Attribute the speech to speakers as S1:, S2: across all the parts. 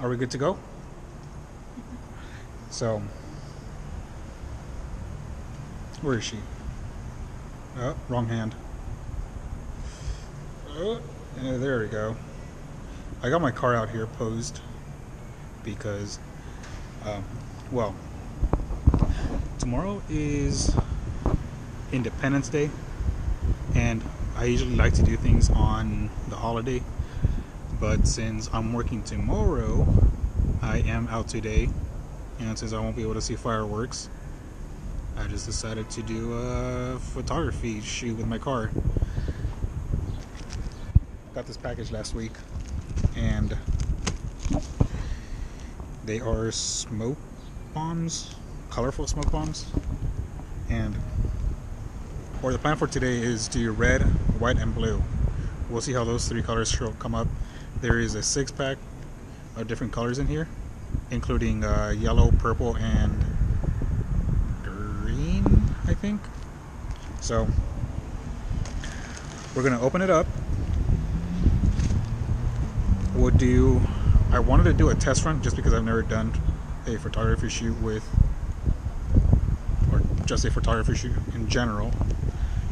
S1: Are we good to go? So, where is she? Oh, wrong hand. Oh, yeah, there we go. I got my car out here posed because, um, well, tomorrow is Independence Day, and I usually like to do things on the holiday. But since I'm working tomorrow, I am out today, and since I won't be able to see fireworks, I just decided to do a photography shoot with my car. Got this package last week, and they are smoke bombs, colorful smoke bombs, and or the plan for today is do red, white, and blue. We'll see how those three colors come up. There is a six pack of different colors in here, including uh, yellow, purple, and green, I think. So we're gonna open it up. We'll do. I wanted to do a test run just because I've never done a photography shoot with, or just a photography shoot in general.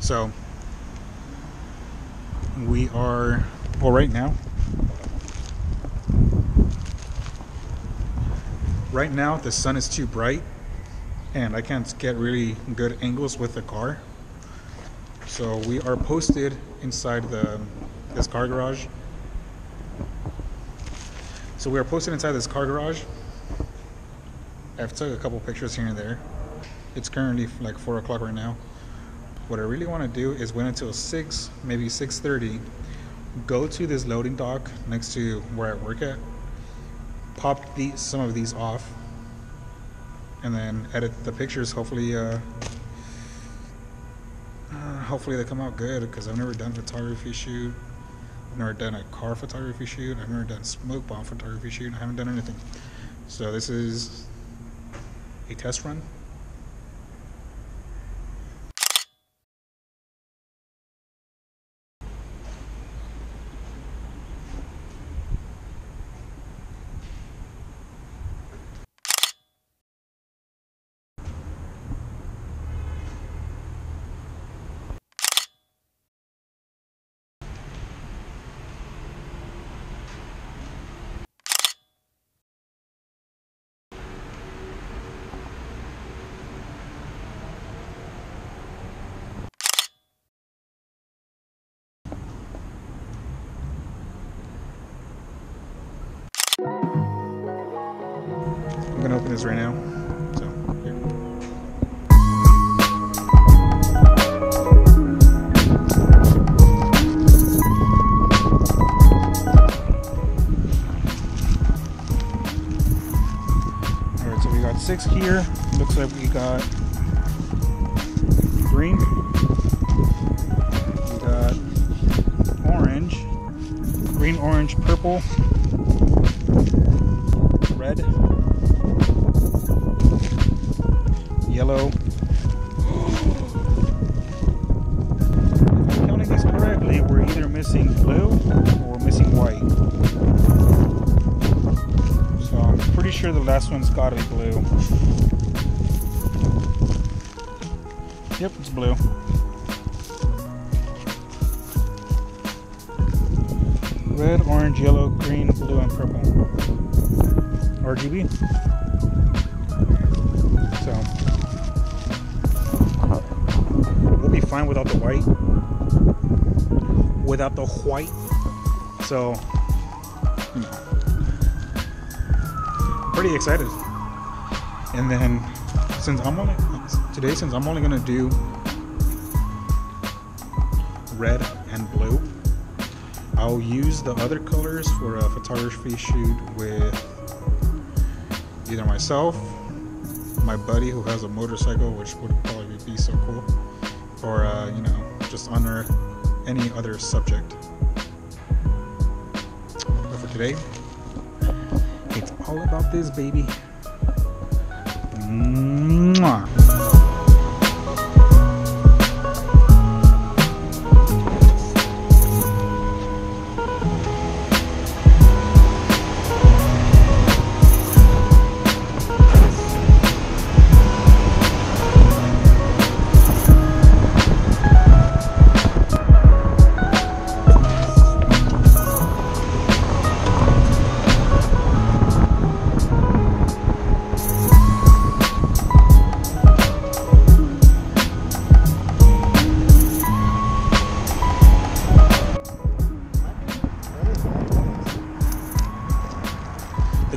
S1: So we are, well, right now, right now the sun is too bright and I can't get really good angles with the car. So we are posted inside the this car garage. So we are posted inside this car garage. I've took a couple pictures here and there. It's currently like four o'clock right now. What I really want to do is wait until 6, maybe 6.30, go to this loading dock next to where I work at, pop the, some of these off, and then edit the pictures. Hopefully, uh, uh, hopefully they come out good because I've never done photography shoot. I've never done a car photography shoot. I've never done smoke bomb photography shoot. I haven't done anything. So this is a test run. This right now. So here. Alright, so we got six here. Looks like we got green. We got orange. Green, orange, purple. These correctly, we're either missing blue or missing white. So I'm pretty sure the last one's gotta be blue. Yep, it's blue. Red, orange, yellow, green, blue, and purple. RGB. So we'll be fine without the white. Without the white. So know. Pretty excited. And then since I'm only today since I'm only gonna do red and blue, I'll use the other colors for a photography shoot with either myself my buddy who has a motorcycle, which would probably be so cool, or uh, you know, just under any other subject. But for today, it's all about this baby. Mwah.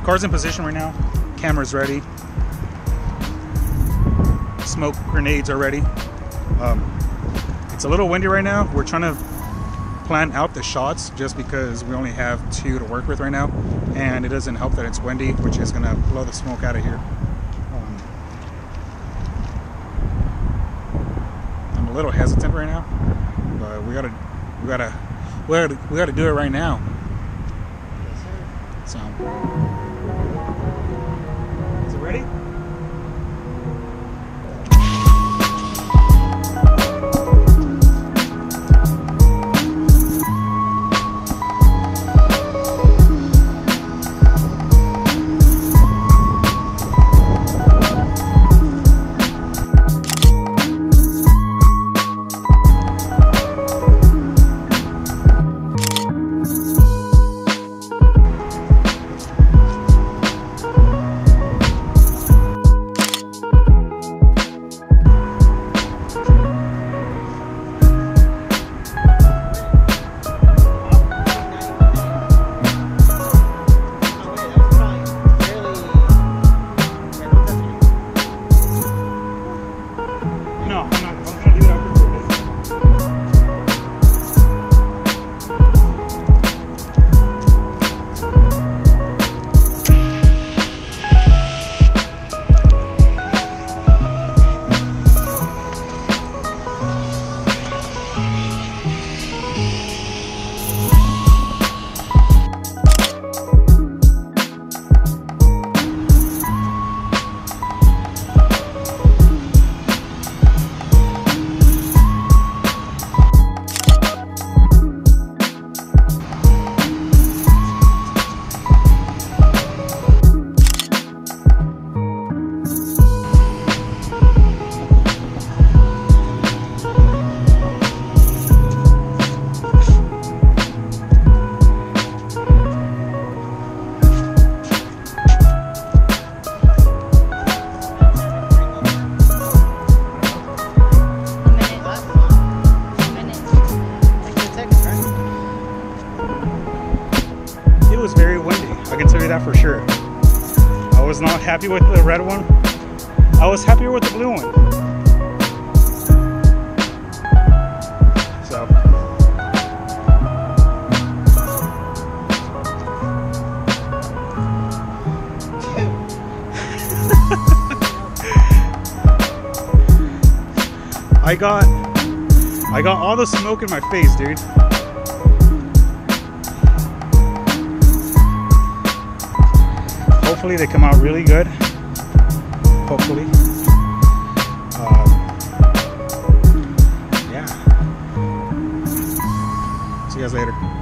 S1: Car's in position right now. Camera's ready. Smoke grenades are ready. Um, it's a little windy right now. We're trying to plan out the shots just because we only have two to work with right now. And it doesn't help that it's windy, which is gonna blow the smoke out of here. Um, I'm a little hesitant right now, but we gotta, we gotta, we gotta, we gotta do it right now. So, is it ready? That for sure. I was not happy with the red one. I was happier with the blue one. So. I got I got all the smoke in my face, dude. Hopefully they come out really good. Hopefully. Um, yeah. See you guys later.